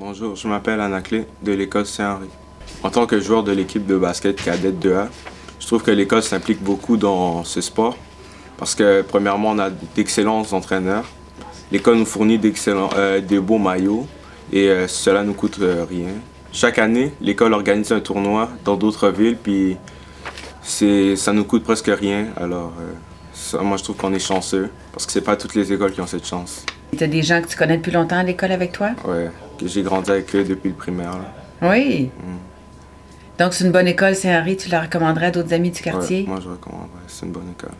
Bonjour, je m'appelle Anaclé de l'école Saint-Henri. En tant que joueur de l'équipe de basket cadette 2A, je trouve que l'école s'implique beaucoup dans ce sport parce que premièrement, on a d'excellents entraîneurs. L'école nous fournit d'excellents, euh, de beaux maillots et euh, cela nous coûte euh, rien. Chaque année, l'école organise un tournoi dans d'autres villes, puis ça nous coûte presque rien. Alors, moi, je trouve qu'on est chanceux parce que c'est pas toutes les écoles qui ont cette chance. Tu as des gens que tu connais depuis longtemps à l'école avec toi? Oui, que j'ai grandi avec eux depuis le primaire. Oui. Donc, c'est une bonne école, Saint-Henri. Tu la recommanderais à d'autres amis du quartier? moi, je recommanderais. C'est une bonne école.